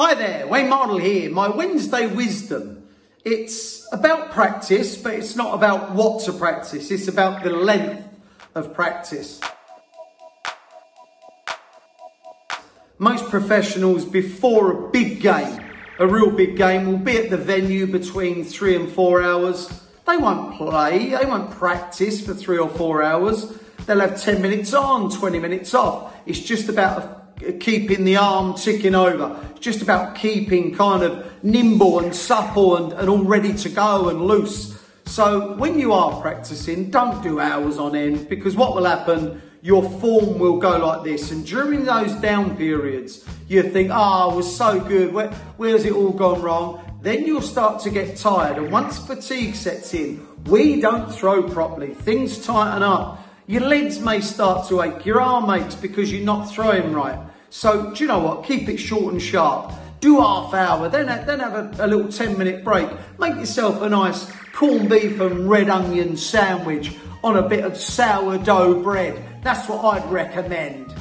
Hi there, Wayne Mardle here. My Wednesday wisdom. It's about practice, but it's not about what to practice. It's about the length of practice. Most professionals before a big game, a real big game, will be at the venue between three and four hours. They won't play, they won't practice for three or four hours. They'll have 10 minutes on, 20 minutes off. It's just about keeping the arm ticking over. It's just about keeping kind of nimble and supple and, and all ready to go and loose. So when you are practicing, don't do hours on end because what will happen, your form will go like this. And during those down periods, you think, oh, I was so good. Where, where's it all gone wrong? Then you'll start to get tired. And once fatigue sets in, we don't throw properly. Things tighten up. Your legs may start to ache, your arm aches because you're not throwing right. So do you know what? Keep it short and sharp. Do half hour, then, then have a, a little 10 minute break. Make yourself a nice corned beef and red onion sandwich on a bit of sourdough bread. That's what I'd recommend.